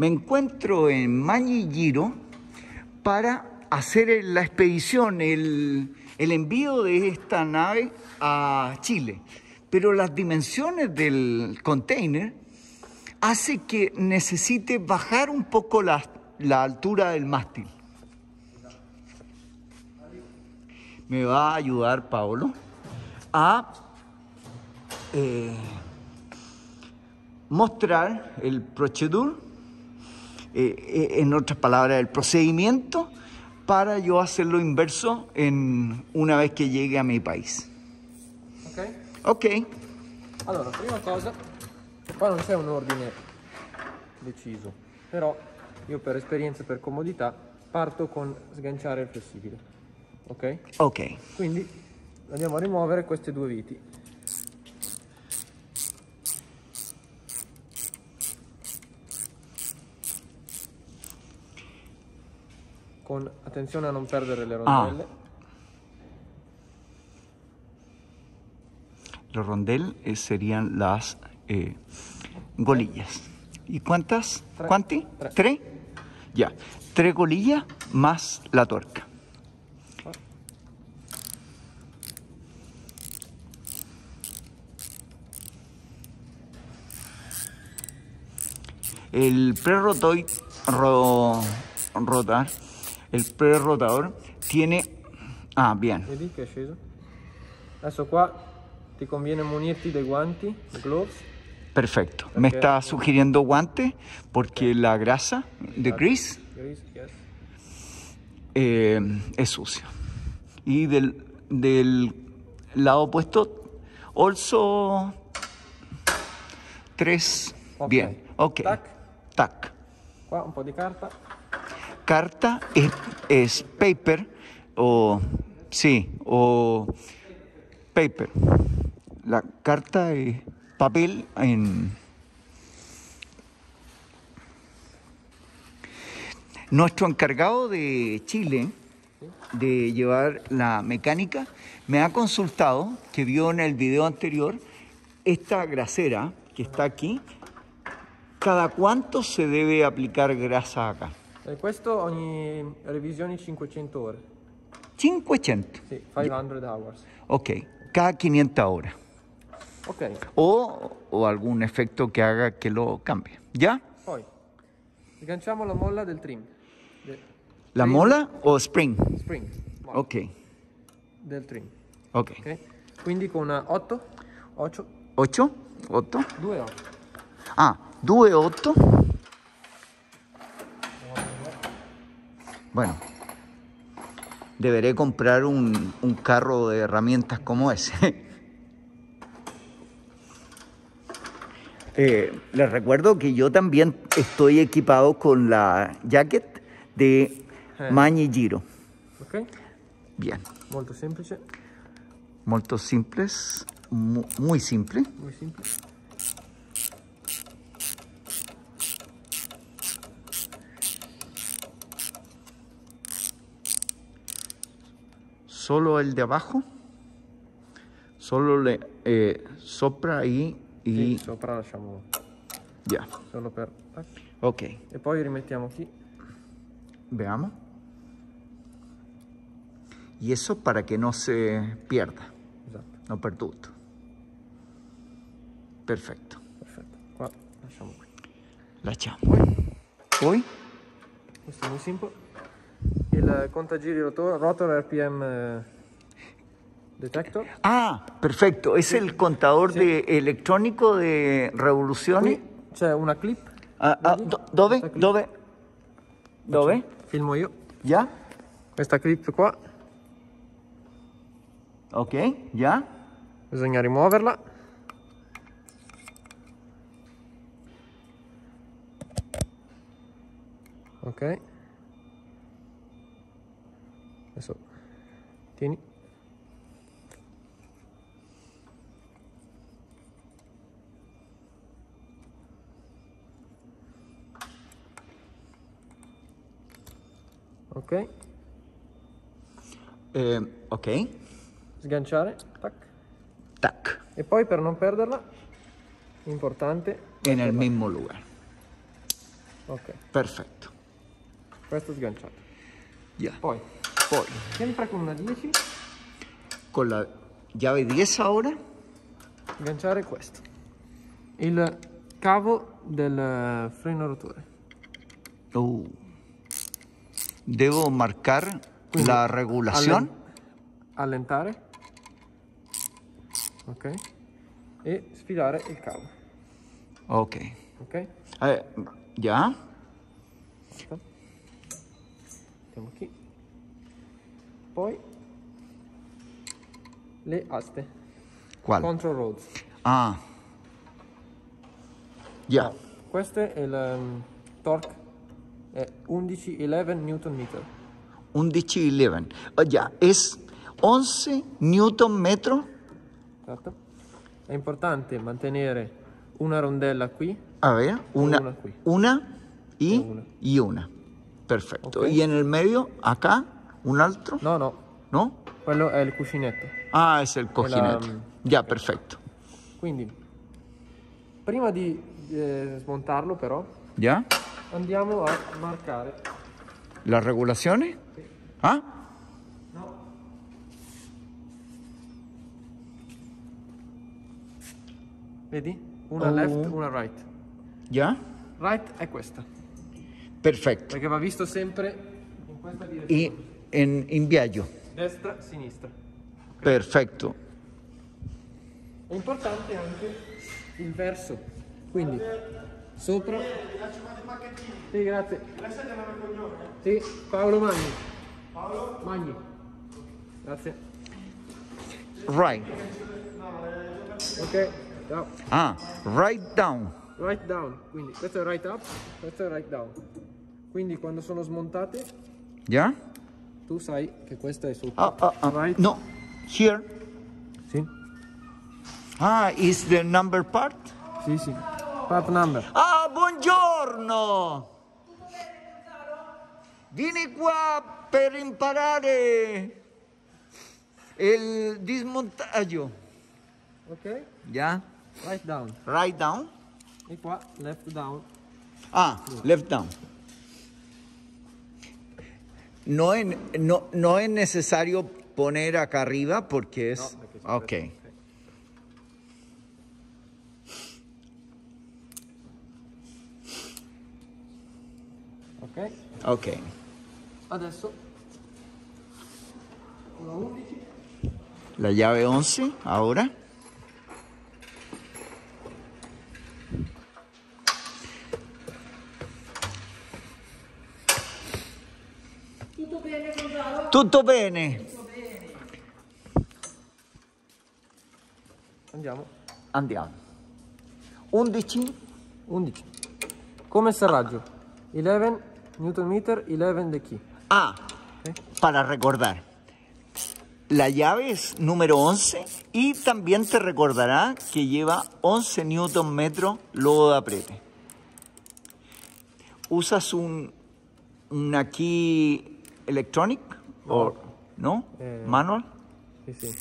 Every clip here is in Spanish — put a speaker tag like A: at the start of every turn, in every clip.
A: Me encuentro en Mañigiro para hacer la expedición, el, envío de esta nave a Chile. Pero las dimensiones del container hace que necesite bajar un poco la, la altura del mástil. Me va a ayudar Paolo a eh, mostrar el procedure, eh, eh, en otras palabras, el procedimiento para yo hacerlo inverso en una vez che llegue a mi paese.
B: Ok?
A: Ok.
B: Allora, prima cosa, qua non c'è un ordine deciso, però io per esperienza e per comodità parto con sganciare il flessibile. Ok?
A: Ok.
B: Quindi andiamo a rimuovere queste due viti. Con attenzione a non perdere le rondelle.
A: Los rondel eh, serían las eh, golillas. ¿Y cuántas? ¿Cuánti?
B: Tres.
A: ¿Tres? Ya. Tres golillas más la tuerca. El prerotoi- ro- rotar, el prerotador tiene... Ah, bien.
B: Vedi che è sceso? Adesso qua ti conviene munirti dei guanti, gloves.
A: Perfecto. Me está sugiriendo guante porque la grasa de grease eh, es sucia. Y del, del lado opuesto, also tres.
B: Ok.
A: Bien, ok.
B: Tac.
A: Tac.
B: Qua un po' di carta.
A: Carta es, es paper o sí, o paper. La carta es papel en Nuestro encargado de Chile de llevar la mecánica me ha consultado que vio en el video anterior esta grasera que está aquí. ¿Cada cuánto se debe aplicar grasa acá?
B: E questo ogni revisione 500 ore.
A: 500.
B: Sì, 500 hours.
A: Ok, cada 500 horas.
B: Ok,
A: O, o algún efecto que haga que lo cambie. ¿Ya?
B: poi sganciamo la molla del trim. Del
A: ¿La
B: trim-
A: mola o spring?
B: Spring. molla
A: Ok,
B: Del trim.
A: ok.
B: Quindi con una 8, 8,
A: 8, 8.
B: 2, 8.
A: Ah, 2, 8. Bueno, deberé comprar un, un carro de herramientas como ese. Eh, les recuerdo que yo también estoy equipado con la jacket de
B: Eh.
A: Magni Giro.
B: Ok?
A: Bien,
B: Molto semplice,
A: molto simples, mu- muy simple.
B: muy simple.
A: Solo el de abajo, solo le eh, sopra ahí y
B: Sì, sopra lasciamo
A: ya.
B: solo per...
A: Ok,
B: E poi rimettiamo qui.
A: veamos. Y eso para que no se pierda,
B: Esatto,
A: no perduto. Perfecto,
B: perfetto. Qua lasciamo qui.
A: la echamos. Poi?
B: Questo è muy simple. Il contagiri rotor, rotor RPM eh, detector.
A: Ah, perfecto, es el contador de electrónico de revoluciones.
B: Qui c'è una clip.
A: Ah, ah, do- dove?
B: Clip.
A: Dove? Dove?
B: Filmo io.
A: ¿Ya?
B: Questa clip qua,
A: Ok, ¿ya?
B: bisogna rimuoverla. Ok. Adesso tieni. Ok.
A: Eh, ok,
B: Sganciare. Tac.
A: tac,
B: E poi per non perderla, importante,
A: en el mismo lugar.
B: Ok,
A: Perfetto.
B: questo sganciato.
A: Ya.
B: Poi,
A: Poi,
B: sempre con una 10,
A: con la llave 10 ahora.
B: sganciare questo. Il cavo del freno rotore.
A: Uh. Debo marcar
B: Quindi,
A: la regulación.
B: allen- allentare. Ok. E sfilare il cavo.
A: Ok.
B: Ok?
A: Eh.
B: Basta. Mettiamo qui. Poi le aste.
A: ¿Cuál?
B: Control roads.
A: Ah. Ya.
B: Questo è il um, torque. È 11 11 newton meter.
A: 11, 11. Oh, ya. Es 11 newton metro.
B: Certo. È importante mantenere una rondella qui.
A: A ver, una,
B: Una qui.
A: una y,
B: una.
A: y una. Perfecto.
B: Ok.
A: Y en el medio, acá, un altro,
B: No, no.
A: ¿no?
B: Quello è il cuscinetto.
A: Ah, es el cojinete.
B: mm,
A: Ya, perfecto.
B: Quindi, prima di eh, smontarlo però,
A: ¿Ya?
B: andiamo a marcare.
A: ¿Las regulaciones? ¿Ah?
B: Vedi? Una
A: Oh.
B: left, una right.
A: ¿Ya?
B: Right è questa.
A: Perfecto.
B: Perché va visto sempre in questa direzione.
A: Y en, en viaggio.
B: Destra, sinistra.
A: Perfecto.
B: È importante anche il verso. Quindi, sopra. Sì, grazie. Sì, Paolo Magni. Paolo? Magni. Grazie.
A: Right.
B: Ok, ciao.
A: Ah, right down.
B: Right down. Quindi questo è right up, questo è right down. Quindi quando sono smontate,
A: ¿Ya?
B: Tu sai che questa è sotto.
A: Ah, ah, ah.
B: Right.
A: No. Here.
B: Sì.
A: Ah, is the number part?
B: Sì, sì. Part number.
A: Ah, buongiorno! Vieni qua per imparare il dismontaggio.
B: Ok?
A: ¿Ya?
B: Right down.
A: Right down.
B: E qua left down.
A: Ah, left down. No es, no, no es necesario poner acá arriba porque es...
B: No,
A: ok.
B: Ok?
A: Ok.
B: Adesso una 11
A: La llave 11, ahora. Tutto bene.
B: andiamo.
A: Andiamo. 11.
B: 11. Come serraggio? 11 Newton meter, 11 the key.
A: Ah, para recordar. La llave es número 11 y también te recordará que lleva 11 newton metro lodo de apriete. ¿Usas un, una key electronic? O ¿No?
B: Eh.
A: ¿Manual?
B: Sì, sì,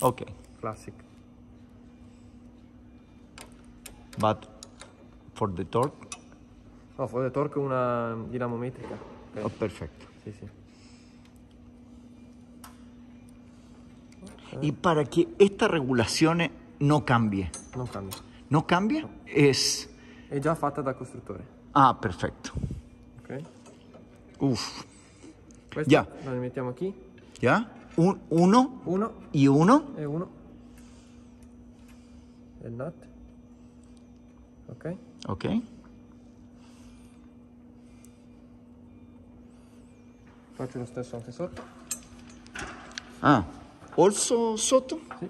A: Ok.
B: classic.
A: But for the torque?
B: No, fuori torque una dinamometrica.
A: Oh, perfecto.
B: Sì, sì.
A: Y para que esta regulación no cambie,
B: Non cambia.
A: ¿no cambia? Es...
B: È già fatta da costruttore.
A: Ah, perfecto.
B: Ok?
A: Uf.
B: Questa
A: Già.
B: la rimettiamo qui.
A: ¿Ya? Un, uno
B: Uno
A: y uno.
B: e uno. E il nut. Ok?
A: Ok.
B: Faccio lo stesso anche sotto.
A: Ah, also sotto?
B: Sì.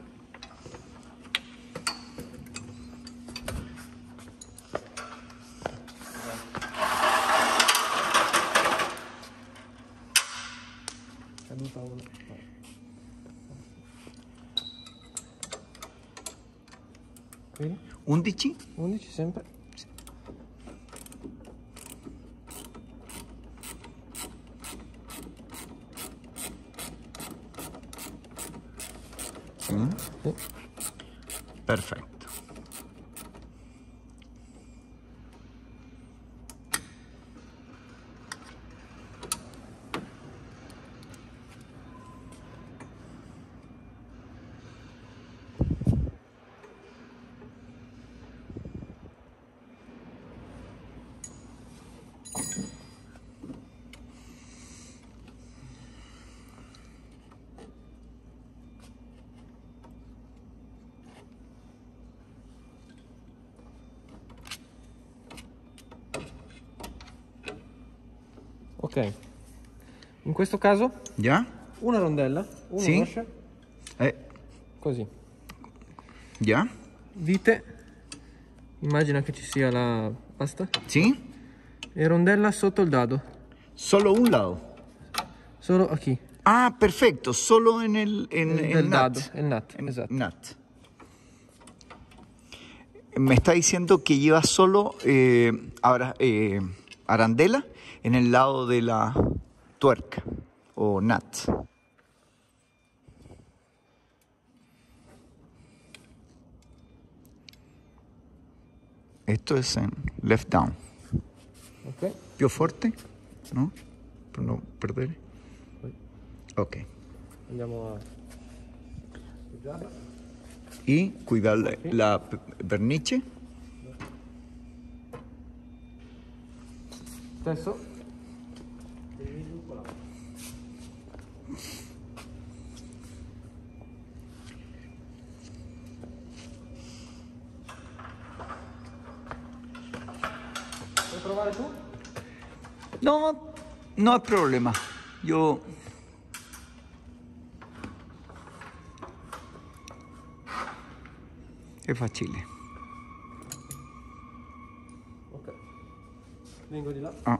B: 11,
A: 11.
B: 11 sempre.
A: Sì.
B: Ok. In questo caso
A: ¿Ya?
B: una rondella, uno
A: Sì.
B: esce,
A: Eh,
B: così.
A: ¿Ya?
B: Vite, immagina che ci sia la pasta,
A: ¿Sí?
B: e rondella sotto il dado,
A: Solo un lado.
B: solo a chi?
A: Ah, perfecto. Solo en el, en,
B: El
A: el
B: del
A: nut.
B: dado, el nut,
A: En
B: exacto.
A: nut. Me está diciendo que lleva solo eh, ahora, eh, arandela en el lado de la tuerca o nut. Esto es en left down.
B: Ok.
A: Più forte? No? Per non perdere? Ok. Y cuidar la, la
B: Stesso. Devi provare tu?
A: No, no problema. Io... È
B: facile. Vengo di là.
A: Ah.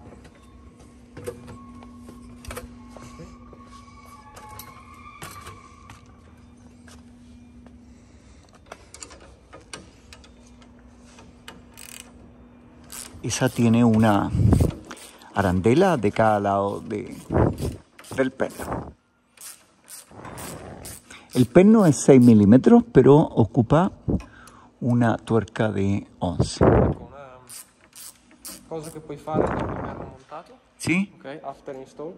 A: Esa tiene una arandela de cada lado de, del perno. El perno es 6 milímetros, pero ocupa una tuerca de 11.
B: Che puoi fare dopo averlo montato.
A: ¿Sí?
B: Ok, after install.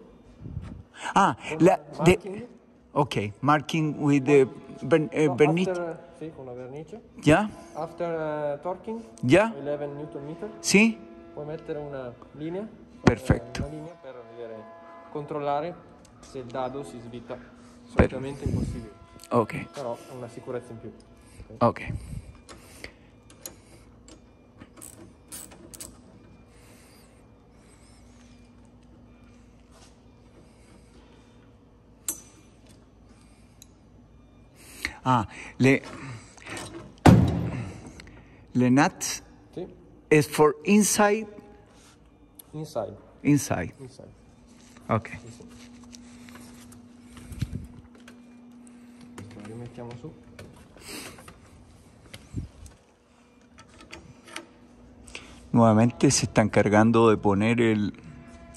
A: Ah, la,
B: Marking.
A: ok, marking with the ver, eh,
B: No,
A: vernice.
B: after, sì, con la vernice.
A: ¿Ya?
B: After eh, torquing,
A: ¿Ya?
B: 11 Newton meter,
A: ¿Sí?
B: puoi mettere una linea.
A: Perfetto.
B: Una linea per vedere, controllare se il dado si svita. Solitamente è impossibile,
A: Ok,
B: però è una sicurezza in più.
A: ok. Ah, le, le nuts
B: Sì,
A: is for inside,
B: inside,
A: inside.
B: inside.
A: Ok.
B: Rimettiamo su.
A: Nuevamente se está encargando de poner el,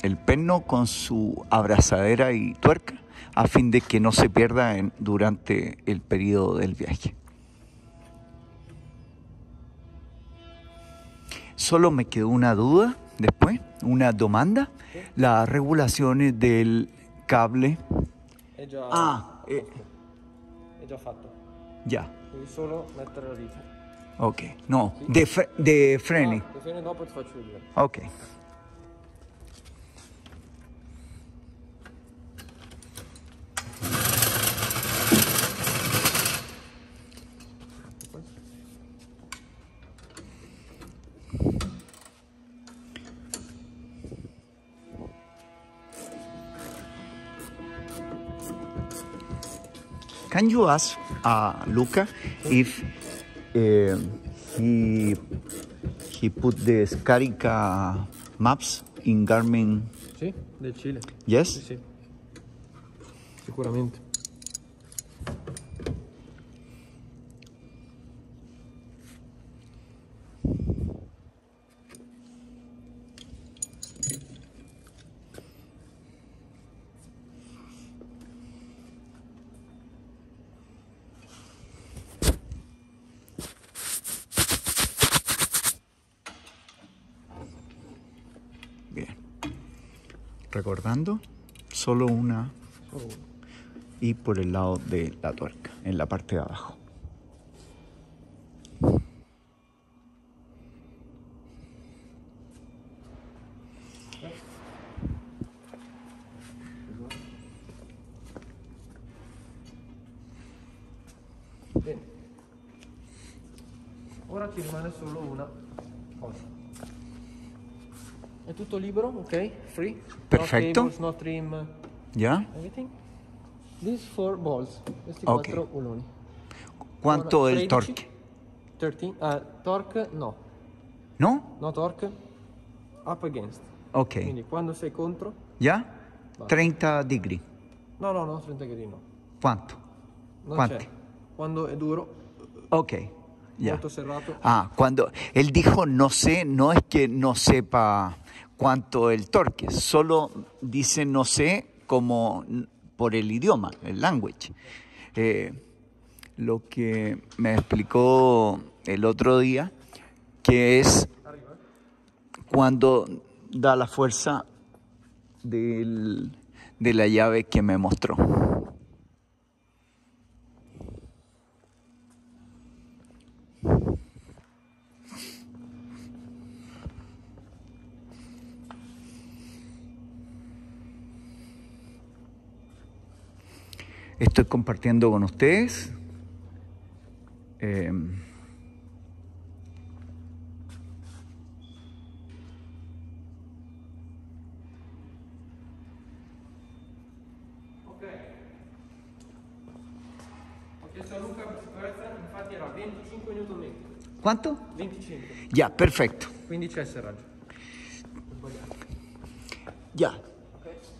A: el perno con su abrazadera y tuerca a fin de que no se pierda en- durante el periodo del viaje. Solo me quedó una duda después, una demanda, las regulaciones del cable.
B: È già,
A: Ah,
B: è già fatto. Devi solo mettere la
A: ok, no, de, fre- de freni,
B: le freni dopo ti faccio vedere.
A: ok. Can you ask uh, Luca if uh, he he put the Scarica maps in Garmin?
B: Sì, del Cile. Sì,
A: Yes.
B: sì. Sicuramente.
A: Recordando, solo una y por el lado de la tuerca, en la parte de abajo.
B: Bene. Ora ci rimane solo una cosa. È tutto libero, ok? Free. No no trim,
A: ¿Ya?
B: everything. These four balls. Questi
A: Ok.
B: quattro uloni.
A: ¿Cuánto el
B: 13,
A: torque?
B: 13. Ah, torque no.
A: ¿No?
B: No torque. Up against.
A: Ok.
B: Quindi quando sei contro.
A: ¿Ya?
B: Va.
A: 30 degree.
B: No, no, no, 30 gradi no.
A: ¿Cuánto?
B: Non
A: Quanti?
B: c'è. Quando è duro,
A: Ok. Ya.
B: molto.
A: Ah, cuando él dijo no sé, no es que no sepa cuánto el torque, solo dice no sé como por el idioma, el language. Eh, lo que me explicó el otro día, que es cuando da la fuerza del- de la llave que me mostró. Estoy compartiendo con ustedes. eh,
B: infatti era 25 Nm.
A: ¿Cuánto?
B: 25.
A: Ya, perfecto.
B: Quindi c'è serraggio.
A: Ya.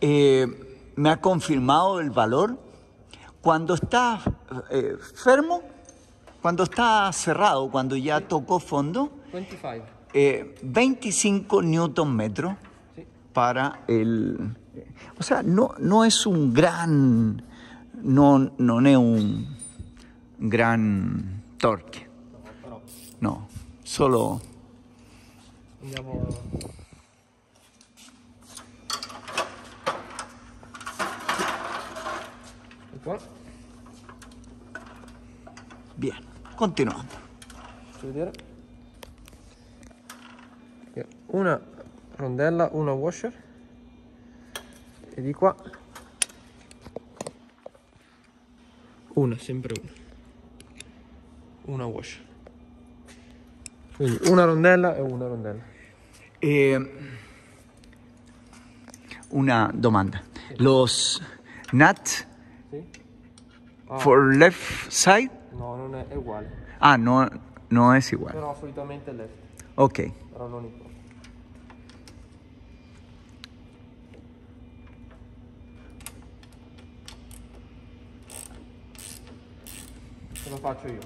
A: Eh, me ha confirmado el valor. Cuando está eh, fermo, cuando está cerrado, cuando ya tocó fondo,
B: 25.
A: eh, 25 newton metros
B: Sì.
A: para el... O sea, no, no es un gran... No, no es un gran torque.
B: No,
A: solo...
B: andiamo qua,
A: Bien, continuando.
B: faccio vedere. Una rondella, una washer. E di qua una, sempre una. Una washer. Quindi una rondella e una rondella.
A: Eh, una domanda. Los nuts
B: Sì? Ah,
A: for left side?
B: No, non è, è uguale.
A: Ah, no, no es igual.
B: Però solitamente è left,
A: Ok.
B: però non importa. Cosa faccio io?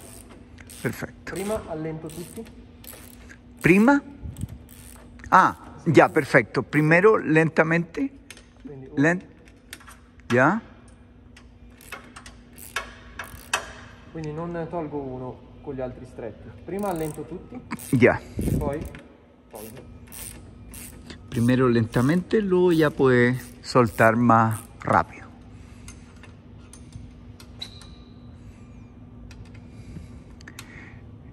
A: Perfecto.
B: Prima allento tutti,
A: Prima. Ah, ya, perfecto. Primero lentamente. Lent. Ya.
B: Quindi non tolgo uno con gli altri stretti. Prima allento tutti,
A: Ya.
B: poi tolgo.
A: Primero lentamente, luego ya puede soltar más rápido.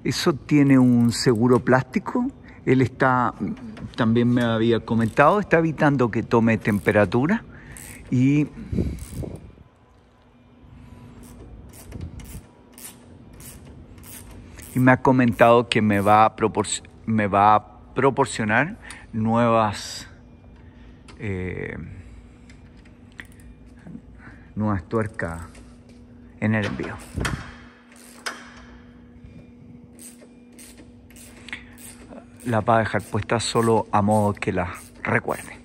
A: Eso tiene un seguro plástico. Él está, también me había comentado, está evitando que tome temperatura y y me ha comentado que me va a, me va a proporcionar nuevas eh, nuevas tuercas en el envío. La va a dejar puesta solo a modo que la recuerde.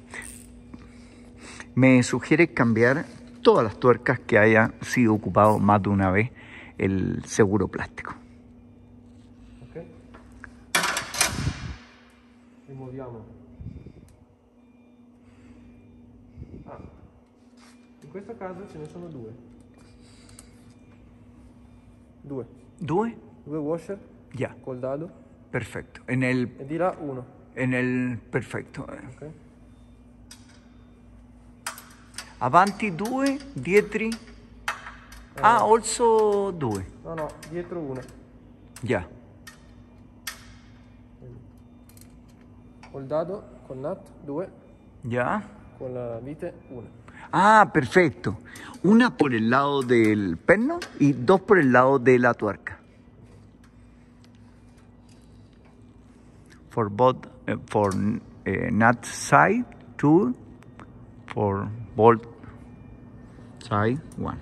A: Me sugiere cambiar todas las tuercas que hayan sido ocupado más de una vez el seguro plástico.
B: Rimuoviamo. Ah, in questo caso ce ne sono due. Due.
A: ¿Due?
B: Due washer
A: Ya,
B: col dado
A: perfecto. En el,
B: e di là uno.
A: en el perfecto.
B: Ok?
A: Avanti due, dietri. Ah, also due.
B: No, no, dietro uno.
A: Ya.
B: Col dado, col nut, due.
A: Ya.
B: Con la vite, una.
A: Ah, perfecto. Una por el lado del perno y dos por el lado de la tuerca. For both, eh, for uh, nut side two for bolt side one.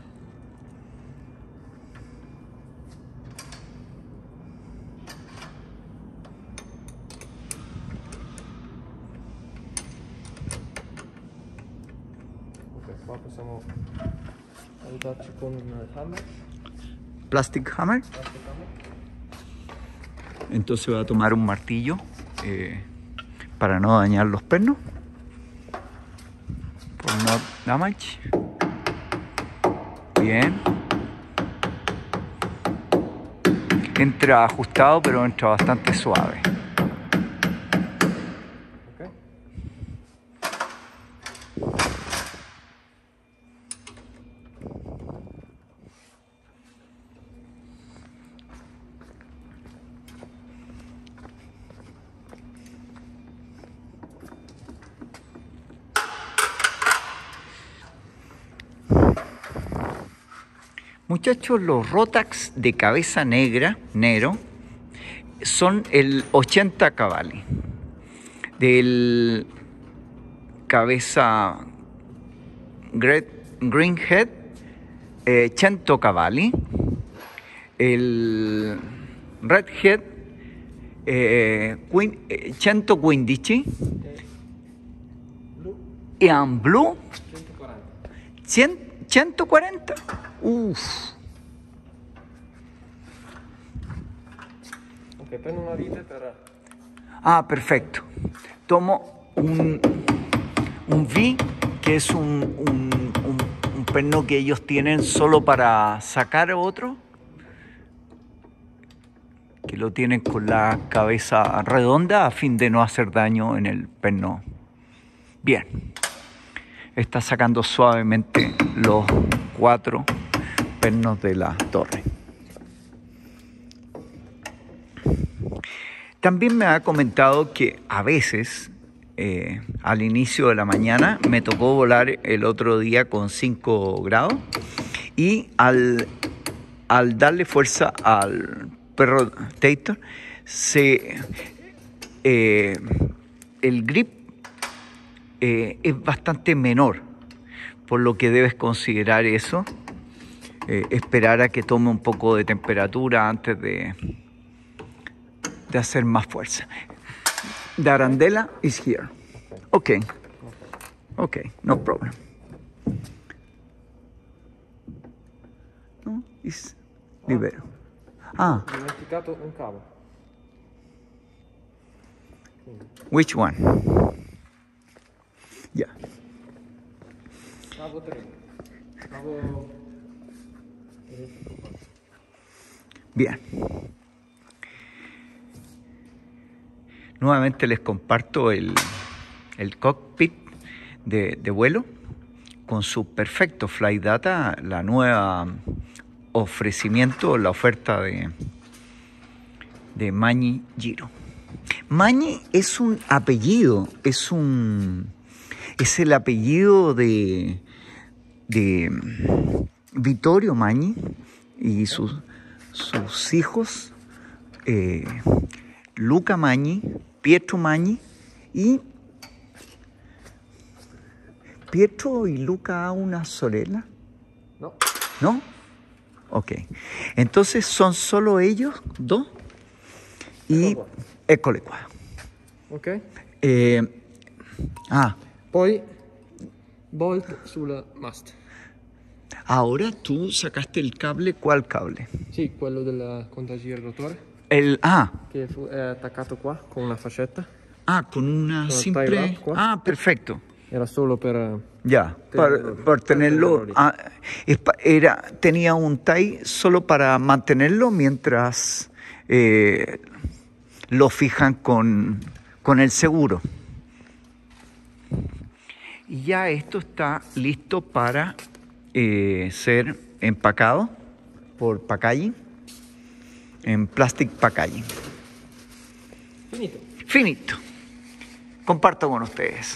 B: Ok, qua possiamo hammer.
A: plastic hammer. Entonces voy a tomar un martillo eh, para no dañar los pernos. For not damage. Bien. Entra ajustado, pero entra bastante suave.
B: Ok.
A: Muchachos, los Rotax de cabeza negra, negro, son el 80 cavalli. Del cabeza gre- Greenhead, eh, 100 cavalli. El Redhead, eh, quin- eh, 115.
B: Blu
A: E en Blue,
B: 140.
A: 100 140. Uff.
B: Ok, prendo una vite per...
A: Ah, perfecto. Tomo un, un V, que es un, un, un- un perno que ellos tienen solo para sacar otro, que lo tienen con la cabeza redonda a fin de no hacer daño en el perno. Bien. Está sacando suavemente los cuatro de la torre. También me ha comentado que a veces, eh, al inicio de la mañana, me tocó volar el otro día con 5 grados y al, al darle fuerza al perro Tator, se, eh, el grip eh, es bastante menor, por lo que debes considerar eso, eh, esperar a que tome un poco de temperatura antes de, de hacer más fuerza. The arandela is here. Okay. Okay, no problem. No, is libero. Ah,
B: Ho dimenticato un cavo.
A: which one? Yeah.
B: Cavo 3. Cavo...
A: Bien. Nuevamente les comparto el, el cockpit de, vuelo con su perfecto Flight Data, la nueva ofrecimiento, la oferta de, de Mañi Giro. Mañi es un apellido, es un es el apellido de, de Vittorio Magni y sus, sus hijos eh, Luca Magni, Pietro Magni y Pietro y Luca una sorella,
B: No.
A: ¿no? Ok. Entonces son solo ellos dos y
B: Ecco qua.
A: école qua.
B: Ok.
A: Eh, ah,
B: Poi bolt sul mast.
A: Ahora tú sacaste el cable, ¿cuál cable?
B: Sì, quello del contagiro rotore
A: El, ah,
B: che fu- è attaccato qua con una fascetta.
A: ah, con una
B: Con
A: simple... Ah, perfecto.
B: Era solo per
A: Ya,
B: Tenerlo-
A: para, para tenerlo... ah, era, tenía un tie solo para mantenerlo mientras eh, lo fijan con, con el seguro. Y ya esto está listo para eh, ser empacado por packaging, en plastic packaging.
B: finito.
A: Finito. Comparto con ustedes.